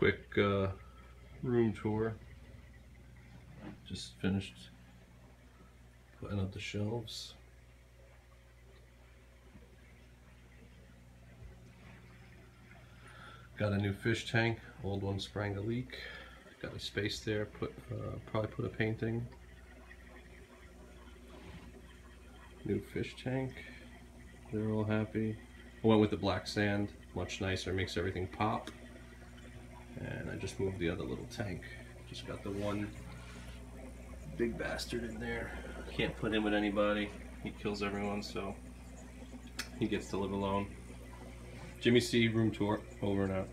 quick uh, room tour. Just finished putting up the shelves. Got a new fish tank, old one sprang a leak. Got a space there, put uh, probably put a painting. New fish tank, they're all happy. I went with the black sand, much nicer, makes everything pop. Just moved the other little tank. Just got the one big bastard in there. Can't put him with anybody. He kills everyone, so he gets to live alone. Jimmy C. Room Tour. Over and out.